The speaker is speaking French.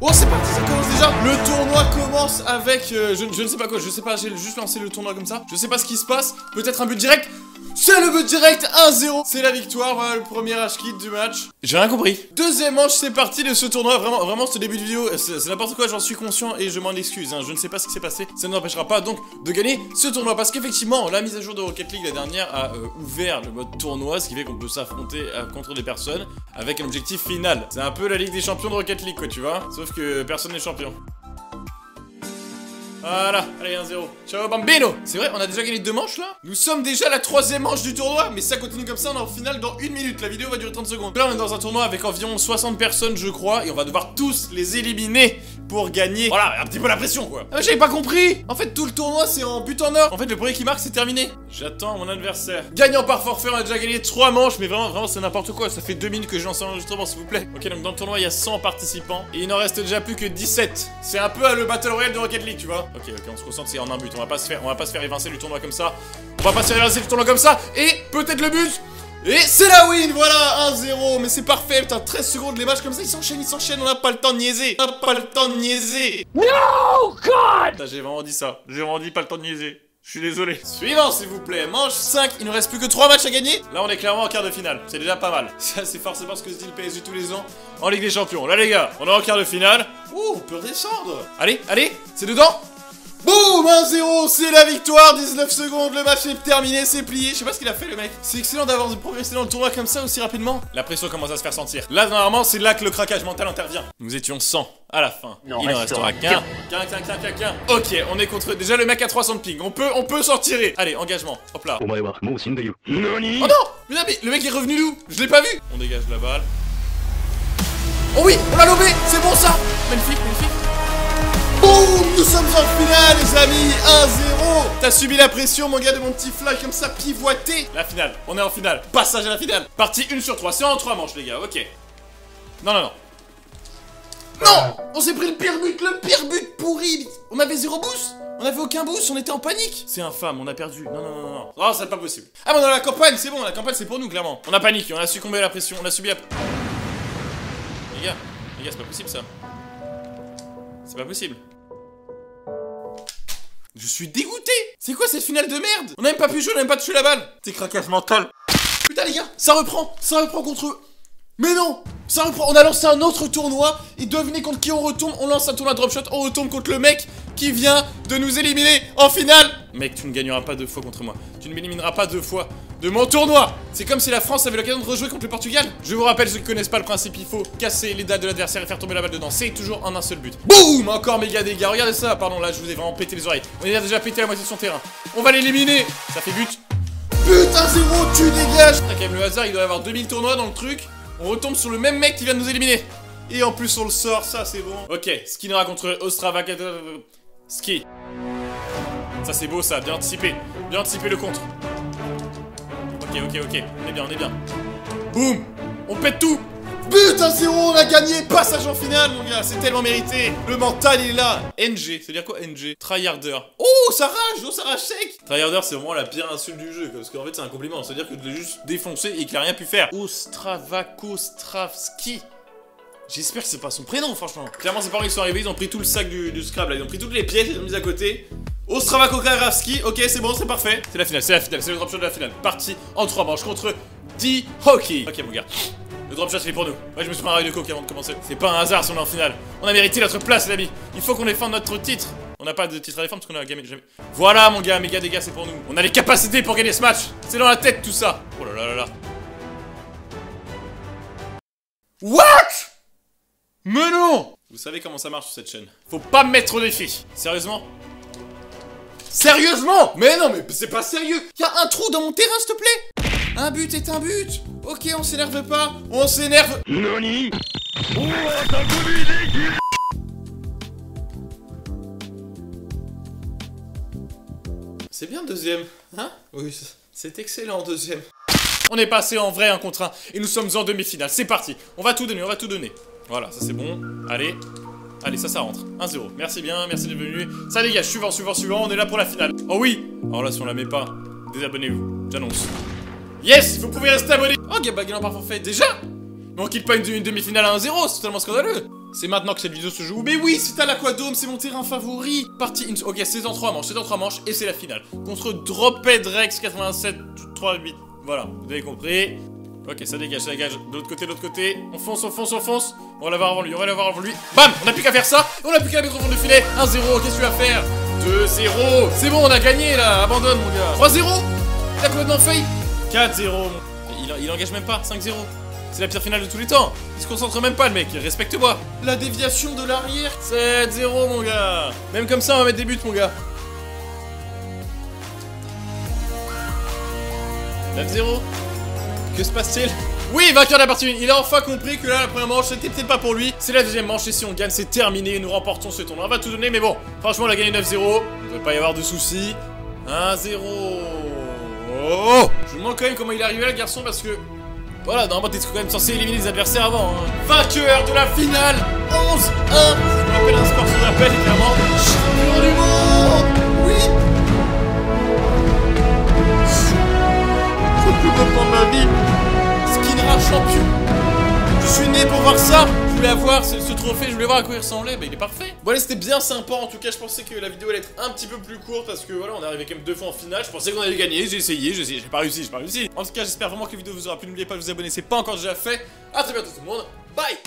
Oh c'est parti, ça commence déjà. Le tournoi commence avec... euh, je, ne sais pas quoi, je sais pas, j'ai juste lancé le tournoi comme ça. Je sais pas ce qui se passe, peut-être un but direct c'est le but direct 1-0 C'est la victoire, voilà le premier H-kit du match. J'ai rien compris. Deuxième manche, c'est parti de ce tournoi. Vraiment, vraiment, ce début de vidéo, c'est c'est n'importe quoi, j'en suis conscient et je m'en excuse. hein. Je ne sais pas ce qui s'est passé. Ça ne m'empêchera pas donc de gagner ce tournoi. Parce qu'effectivement, la mise à jour de Rocket League la dernière a euh, ouvert le mode tournoi, ce qui fait qu'on peut s'affronter euh, contre des personnes avec un objectif final. C'est un peu la Ligue des champions de Rocket League, quoi, tu vois. Sauf que personne n'est champion. Voilà, allez 1-0. Ciao Bambino C'est vrai, on a déjà gagné deux manches là Nous sommes déjà à la troisième manche du tournoi, mais ça continue comme ça, on est en finale dans une minute. La vidéo va durer 30 secondes. Là, on est dans un tournoi avec environ 60 personnes, je crois, et on va devoir tous les éliminer pour gagner. Voilà, un petit peu la pression quoi. Ah, j'avais pas compris En fait, tout le tournoi c'est en but en or. En fait, le premier qui marque, c'est terminé. J'attends mon adversaire. Gagnant par forfait, on a déjà gagné 3 manches, mais vraiment, vraiment, c'est n'importe quoi. Ça fait 2 minutes que je lance l'enregistrement, s'il vous plaît. Ok, donc dans le tournoi, il y a 100 participants, et il n'en reste déjà plus que 17. C'est un peu à le Battle Royale de Rocket League, tu vois. Ok, ok, on se concentre, c'est en un but. On va pas se faire, on va pas se faire évincer du tournoi comme ça. On va pas se faire évincer du tournoi comme ça, et peut-être le but et c'est la win, voilà, 1-0, mais c'est parfait, putain, 13 secondes, les matchs comme ça, ils s'enchaînent, ils s'enchaînent, on n'a pas le temps de niaiser, on n'a pas le temps de niaiser. No, God! Putain, j'ai vraiment dit ça, j'ai vraiment dit pas le temps de niaiser. Je suis désolé. Suivant, s'il vous plaît. Manche 5. Il ne reste plus que 3 matchs à gagner. Là, on est clairement en quart de finale. C'est déjà pas mal. Ça, c'est forcément ce que se dit le PSG tous les ans en Ligue des Champions. Là, les gars, on est en quart de finale. Ouh, on peut redescendre. Allez, allez, c'est dedans. Boum 1-0, c'est la victoire, 19 secondes, le match est terminé, c'est plié, je sais pas ce qu'il a fait le mec. C'est excellent d'avoir progressé dans le tournoi comme ça aussi rapidement. La pression commence à se faire sentir. Là, normalement, c'est là que le craquage mental intervient. Nous étions 100 à la fin. Il en restera qu'un. Ok, on est contre... Déjà, le mec à 300 ping, on peut, on peut s'en tirer. Allez, engagement, hop là. Oh non Mais non, mais le mec est revenu d'où Je l'ai pas vu On dégage la balle. Oh oui, on l'a lobé, c'est bon ça Magnifique, magnifique Boum Nous sommes en finale les amis. 1-0 T'as subi la pression mon gars de mon petit fly comme ça pivoité La finale, on est en finale. Passage à la finale. Partie 1 sur 3, c'est en 3 manches les gars, ok. Non non non. Non! On s'est pris le pire but, le pire but pourri. On avait zéro boost. On avait aucun boost, on était en panique. C'est infâme, on a perdu. Non, non, non, non. Oh, c'est pas possible. Ah, mais on a la campagne, c'est bon, la campagne c'est pour nous, clairement. On a paniqué, on a succombé à la pression, on a subi la... Les gars, les gars, c'est pas possible ça. C'est pas possible. Je suis dégoûté. C'est quoi cette finale de merde? On a même pas pu jouer, on a même pas touché la balle. C'est craquage mental Putain les gars, ça reprend Ça reprend contre eux. Mais non Ça reprend On a lancé un autre tournoi Et devinez contre qui on retombe On lance un tournoi drop shot, on retombe contre le mec qui vient de nous éliminer en finale. Mec, tu ne gagneras pas deux fois contre moi. Tu ne m'élimineras pas deux fois de mon tournoi C'est comme si la France avait l'occasion de rejouer contre le Portugal Je vous rappelle, ceux qui connaissent pas le principe, il faut casser les dalles de l'adversaire et faire tomber la balle dedans. C'est toujours en un seul but. Boum Encore méga dégâts. Regardez ça. Pardon, là, je vous ai vraiment pété les oreilles. On a déjà pété la moitié de son terrain. On va l'éliminer Ça fait but. Putain, zéro, tu dégages T'as quand même le hasard, il doit y avoir 2000 tournois dans le truc. On retombe sur le même mec qui vient de nous éliminer. Et en plus, on le sort, ça, c'est bon. Ok, Skinner contre Ostrava... Ski. Ça, c'est beau, ça. Bien anticipé. Bien anticipé le contre. Ok, ok, ok. On est bien, on est bien. Boum On pète tout Putain, zéro, on a gagné Passage en finale, mon gars C'est tellement mérité Le mental, il est là NG, c'est dire quoi NG Tryharder. Oh, ça rage Oh, ça rage sec Tryharder, c'est vraiment la pire insulte du jeu, parce qu'en fait, c'est un compliment. C'est-à-dire que tu l'as juste défoncé et qu'il a rien pu faire. Ostravakostravski. J'espère que c'est pas son prénom, franchement. Clairement, ses parents, ils sont arrivés, ils ont pris tout le sac du, du scrap, là. Ils ont pris toutes les pièces, ils les ont mises à côté. Ostrava Kokaravski, ok, c'est bon, c'est parfait. C'est la finale, c'est la finale, c'est le drop shot de la finale. Parti en trois manches contre D Hockey. Ok, mon gars. Le drop shot, c'est pour nous. Ouais, je me suis marré de coke avant de commencer. C'est pas un hasard si on est en finale. On a mérité notre place, les amis. Il faut qu'on défende notre titre. On n'a pas de titre à défendre parce qu'on a gagné jamais. Voilà, mon gars, méga dégâts, c'est pour nous. On a les capacités pour gagner ce match. C'est dans la tête tout ça. Oh là là là là. What? Mais non Vous savez comment ça marche sur cette chaîne. Faut pas me mettre au défi. Sérieusement? Sérieusement Mais non, mais c'est pas sérieux. Y a un trou dans mon terrain, s'il te plaît. Un but est un but. Ok, on s'énerve pas, on s'énerve... Nani C'est bien deuxième, hein? Oui, c'est excellent deuxième. On est passé en vrai un contre 1 et nous sommes en demi-finale. C'est parti, on va tout donner, on va tout donner. Voilà, ça c'est bon. Allez, allez, ça, ça rentre. 1-0. Merci bien, merci d'être venu. Ça dégage, suivant, suivant, suivant. On est là pour la finale. Oh oui Alors là, si on la met pas, désabonnez-vous. J'annonce. Yes Vous pouvez rester abonné Oh, Gabba gagnant par forfait. Déjà Mais on quitte pas une, demi-finale à 1-0, c'est totalement scandaleux C'est maintenant que cette vidéo se joue. Mais oui, c'est à l'Aquadome, c'est mon terrain favori. Partie in... Ok, c'est en 3 manches, c'est en 3 manches et c'est la finale. Contre Drophead Rex 87 38. Voilà, vous avez compris. Ok, ça dégage, ça dégage. De l'autre côté, de l'autre côté. On fonce, on fonce, on fonce. On va l'avoir avant lui, on va l'avoir avant lui. Bam On a plus qu'à faire ça. On a plus qu'à la mettre au fond du filet. 1-0, qu'est-ce que tu vas faire? 2-0. C'est bon, on a gagné là. Abandonne, mon gars. 3-0. Il a complètement failli. 4-0. Il, il engage même pas. 5-0. C'est la pire finale de tous les temps. Il se concentre même pas, le mec. Respecte-moi. La déviation de l'arrière. 7-0, mon gars. Même comme ça, on va mettre des buts, mon gars. 9-0. Que se passe-t-il Oui, vainqueur de la partie 1. Il a enfin compris que là, la première manche, c'était peut-être pas pour lui. C'est la deuxième manche et si on gagne, c'est terminé. Nous remportons ce tournoi. On va tout donner, mais bon, franchement, on a gagné 9-0. Il ne devrait pas y avoir de soucis. 1-0. Oh Je me demande quand même comment il est arrivé là, le garçon, parce que... Voilà, normalement, t'es quand même censé éliminer les adversaires avant. Hein. Vainqueur de la finale 11-1 Je me rappelle un sport monde Pas prendre ma vie. Champion. Je suis né pour voir ça. Je voulais avoir ce, trophée, je voulais voir à quoi il ressemblait, bah il est parfait. Bon allez, c'était bien sympa, en tout cas, je pensais que la vidéo allait être un petit peu plus courte parce que voilà, on est arrivé quand même deux fois en finale, je pensais qu'on allait gagner, j'ai essayé, j'ai essayé, j'ai pas réussi, j'ai pas réussi. En tout cas, j'espère vraiment que la vidéo vous aura plu, n'oubliez pas de vous abonner, c'est pas encore déjà fait. A très bientôt tout le monde, bye